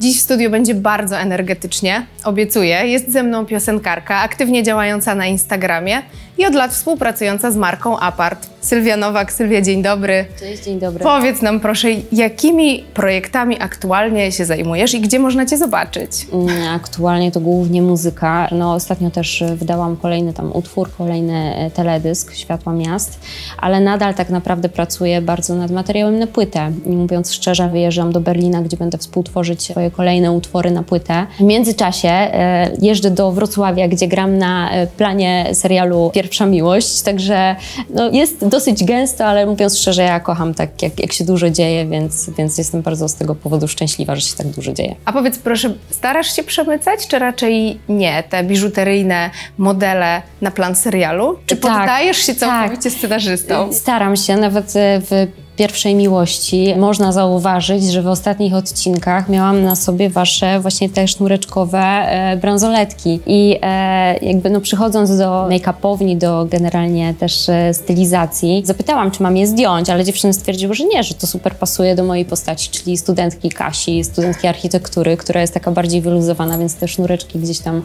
Dziś w studiu będzie bardzo energetycznie, obiecuję. Jest ze mną piosenkarka, aktywnie działająca na Instagramie i od lat współpracująca z marką Apart. Sylwia Nowak. Sylwia, dzień dobry. Cześć, dzień dobry. Powiedz nam proszę, jakimi projektami aktualnie się zajmujesz i gdzie można Cię zobaczyć? Mm, Aktualnie to głównie muzyka. No, ostatnio też e, wydałam kolejny tam utwór, kolejny e, teledysk Światła Miast, ale nadal tak naprawdę pracuję bardzo nad materiałem na płytę. I mówiąc szczerze, wyjeżdżam do Berlina, gdzie będę współtworzyć swoje kolejne utwory na płytę. W międzyczasie e, jeżdżę do Wrocławia, gdzie gram na planie serialu Pierwsza Miłość, także no, jest dosyć gęsto, ale mówiąc szczerze, ja kocham tak, jak, jak się dużo dzieje, więc, więc jestem bardzo z tego powodu szczęśliwa, że się tak dużo dzieje. A powiedz proszę, starasz się przemycać, czy raczej nie, te biżuteryjne modele na plan serialu? Czy Tak, poddajesz się tak. całkowicie scenarzystom? Staram się, nawet e, w pierwszej miłości. Można zauważyć, że w ostatnich odcinkach miałam na sobie wasze właśnie te sznureczkowe e, bransoletki. I e, jakby no przychodząc do make-upowni, do generalnie też e, stylizacji, zapytałam, czy mam je zdjąć, ale dziewczyny stwierdziły, że nie, że to super pasuje do mojej postaci, czyli studentki Kasi, studentki architektury, która jest taka bardziej wyluzowana, więc te sznureczki gdzieś tam,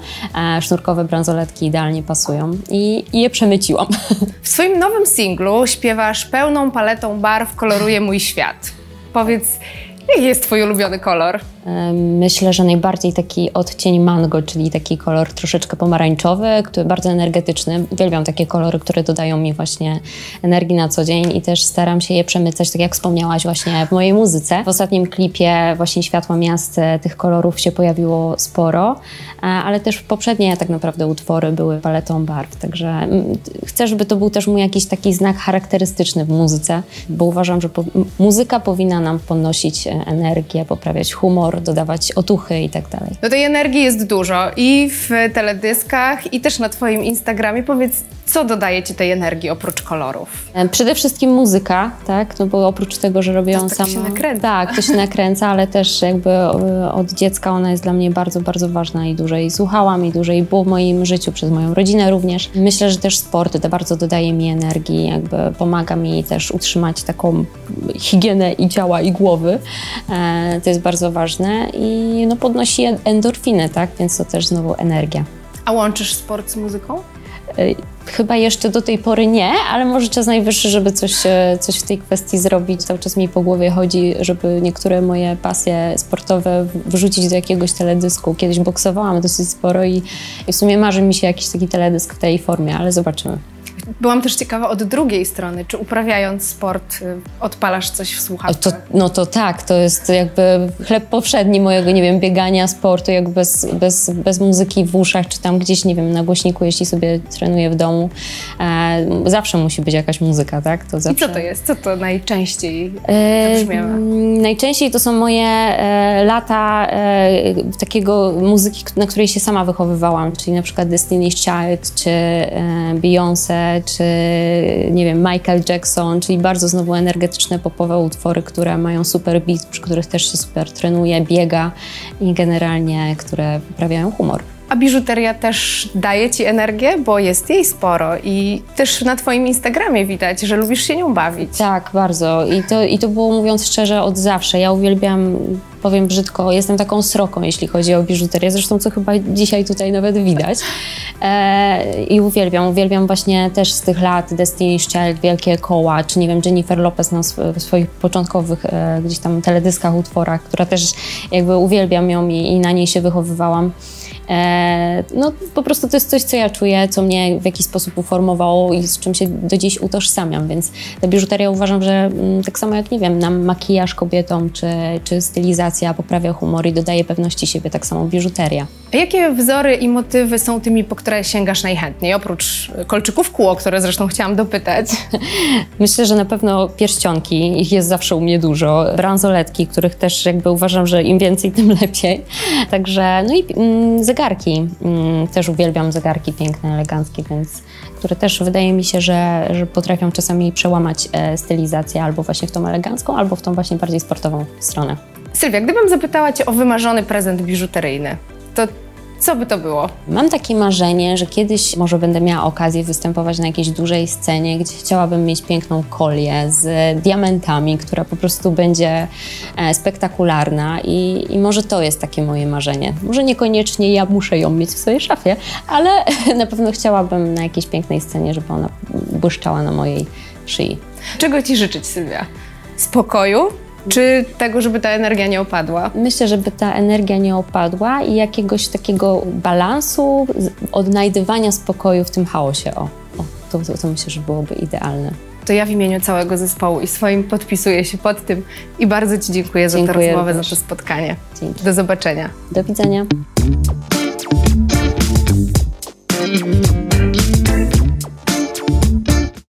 e, sznurkowe bransoletki idealnie pasują. I, i je przemyciłam. W swoim nowym singlu śpiewasz pełną paletą barw koloruje mój świat. Powiedz, jaki jest twój ulubiony kolor? Myślę, że najbardziej taki odcień mango, czyli taki kolor troszeczkę pomarańczowy, który bardzo energetyczny. Uwielbiam takie kolory, które dodają mi właśnie energii na co dzień i też staram się je przemycać, tak jak wspomniałaś właśnie w mojej muzyce. W ostatnim klipie właśnie Światła Miast e, tych kolorów się pojawiło sporo, e, ale też poprzednie tak naprawdę utwory były paletą barw, także chcę, żeby to był też mój jakiś taki znak charakterystyczny w muzyce, bo uważam, że po, muzyka powinna nam podnosić e, energię, poprawiać humor, dodawać otuchy i tak dalej. No tej energii jest dużo i w teledyskach, i też na twoim Instagramie. Powiedz, co dodaje ci tej energii oprócz kolorów? E, Przede wszystkim muzyka, tak? No bo oprócz tego, że robię To ją tak się sama. nakręca. Tak, to się nakręca, ale też jakby e, od dziecka ona jest dla mnie bardzo, bardzo ważna i dłużej słuchałam i dłużej było w moim życiu, przez moją rodzinę również. Myślę, że też sport da- bardzo dodaje mi energii, jakby pomaga mi też utrzymać taką higienę i ciała i głowy. E, To jest bardzo ważne i no podnosi en- endorfiny, tak? Więc to też znowu energia. A łączysz sport z muzyką? Y, Chyba jeszcze do tej pory nie, ale może czas najwyższy, żeby coś, e, coś w tej kwestii zrobić. Cały czas mi po głowie chodzi, żeby niektóre moje pasje sportowe wrzucić do jakiegoś teledysku. Kiedyś boksowałam dosyć sporo i, i w sumie marzy mi się jakiś taki teledysk w tej formie, ale zobaczymy. Byłam też ciekawa od drugiej strony, czy uprawiając sport y, odpalasz coś w słuchawce? To, no to tak, to jest jakby chleb powszedni mojego, nie wiem, biegania, sportu, jak bez, bez, bez muzyki w uszach, czy tam gdzieś, nie wiem, na głośniku, jeśli sobie trenuję w domu. E, zawsze musi być jakaś muzyka, tak? To I zawsze... co to jest? Co to najczęściej E, zabrzmiewa? mm, najczęściej to są moje e, lata e, takiego muzyki, na której się sama wychowywałam, czyli na przykład Destiny's Child, czy e, Beyoncé, czy nie wiem, Michael Jackson, czyli bardzo znowu energetyczne popowe utwory, które mają super beat, przy których też się super trenuje, biega i generalnie, które poprawiają humor. A biżuteria też daje ci energię, bo jest jej sporo i też na twoim Instagramie widać, że lubisz się nią bawić. Tak, bardzo. I to, I to było, mówiąc szczerze, od zawsze. Ja uwielbiam, powiem brzydko, jestem taką sroką, jeśli chodzi o biżuterię, zresztą co chyba dzisiaj tutaj nawet widać. E, I uwielbiam, uwielbiam właśnie też z tych lat Destiny's Child, Wielkie Koła, czy nie wiem, Jennifer Lopez na sw- swoich początkowych e, gdzieś tam teledyskach, utworach, która też jakby uwielbiam ją i, i na niej się wychowywałam. E, no po prostu to jest coś, co ja czuję, co mnie w jakiś sposób uformowało i z czym się do dziś utożsamiam, więc ta biżuteria uważam, że mm, tak samo jak, nie wiem, nam makijaż kobietom, czy, czy stylizacja poprawia humor i dodaje pewności siebie, tak samo biżuteria. A jakie wzory i motywy są tymi, po które sięgasz najchętniej? Oprócz kolczyków kół, o które zresztą chciałam dopytać. Myślę, że na pewno pierścionki, ich jest zawsze u mnie dużo, bransoletki, których też jakby uważam, że im więcej, tym lepiej. Także, no i mm, zegarki. Mm, też uwielbiam zegarki piękne, eleganckie, więc które też wydaje mi się, że, że potrafią czasami przełamać e, stylizację albo właśnie w tą elegancką, albo w tą właśnie bardziej sportową stronę. Sylwia, gdybym zapytała cię o wymarzony prezent biżuteryjny, to Co by to było? Mam takie marzenie, że kiedyś może będę miała okazję występować na jakiejś dużej scenie, gdzie chciałabym mieć piękną kolię z diamentami, która po prostu będzie e, spektakularna i, i może to jest takie moje marzenie. Może niekoniecznie ja muszę ją mieć w swojej szafie, ale na pewno chciałabym na jakiejś pięknej scenie, żeby ona błyszczała na mojej szyi. Czego Ci życzyć, Sylwia? Spokoju? Czy tego, żeby ta energia nie opadła? Myślę, żeby ta energia nie opadła i jakiegoś takiego balansu, odnajdywania spokoju w tym chaosie. O, o to, to, to myślę, że byłoby idealne. To ja w imieniu całego zespołu i swoim podpisuję się pod tym i bardzo Ci dziękuję, za tę Dziękuję rozmowę, również. za to spotkanie. Dzięki. Do zobaczenia. Do widzenia.